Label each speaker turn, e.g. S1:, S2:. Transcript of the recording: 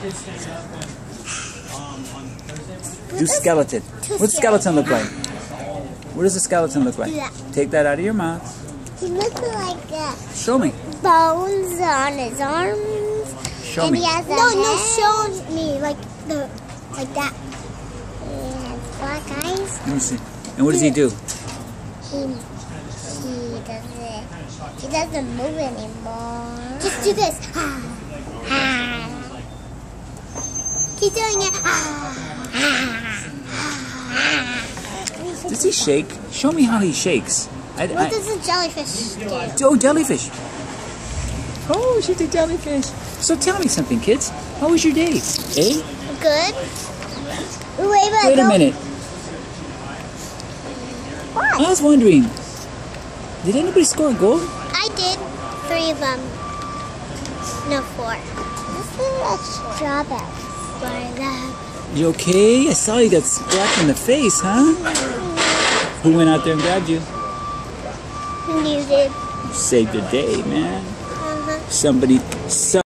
S1: Do skeleton. What's skeleton look like? What does a skeleton look like?
S2: Yeah.
S1: Take that out of your mouth.
S2: He looks like uh,
S1: Show me.
S2: bones on his arms.
S1: Show
S2: and
S1: me.
S2: he has a no, no, show me like the like that. He has black eyes.
S1: Let me see. And what does he do?
S2: He he doesn't he doesn't move anymore. Just do this. Keep doing it.
S1: Does he shake? Show me how he shakes. I,
S2: What
S1: I,
S2: does a jellyfish do?
S1: oh, jellyfish. Oh, she's a jellyfish. So tell me something, kids. How was your day? Eh?
S2: Good. Wait,
S1: Wait a minute. I was wondering, did anybody score a goal?
S2: I did three of them. No, four. This is a strawberry.
S1: You okay? I saw you got slapped in the face, huh? Who went out there and grabbed you?
S2: You did.
S1: Saved the day, man.
S2: Uh-huh.
S1: Somebody, some.